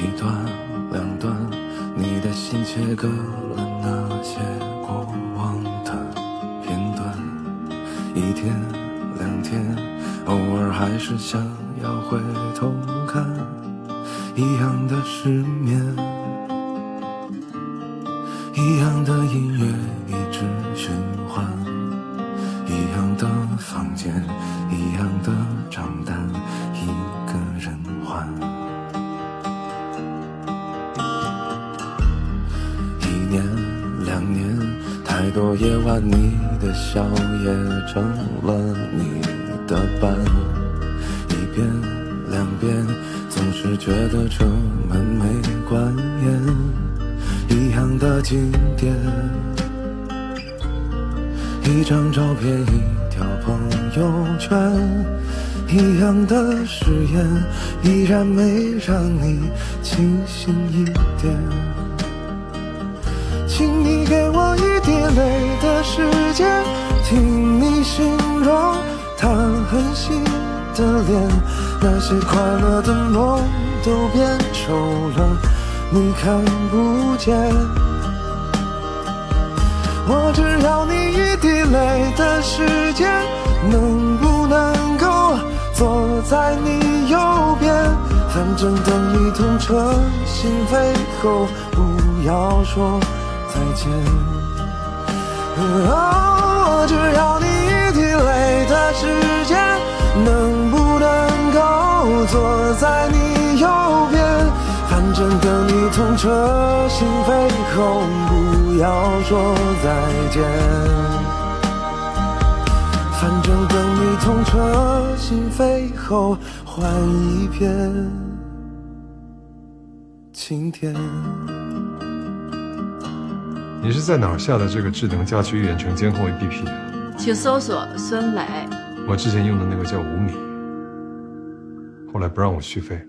一段两段，你的心切割了那些过往的片段。一天两天，偶尔还是想要回头看，一样的失眠，一样的音乐一直循环，一样的房间，一样的账单，一多夜晚，你的笑也成了你的伴。一遍两遍，总是觉得这门没关严。一样的经典，一张照片，一条朋友圈，一样的誓言，依然没让你清醒一点。请你时间，听你形容他狠心的脸，那些快乐的梦都变丑了，你看不见。我只要你一滴泪的时间，能不能够坐在你右边？反正等你痛彻心扉后，不要说。再见。我只要你一滴泪的时间，能不能够坐在你右边？反正等你痛彻心扉后，不要说再见。反正等你痛彻心扉后，换一片晴天。你是在哪儿下的这个智能家居远程监控 APP 啊？请搜索孙磊。我之前用的那个叫五米，后来不让我续费。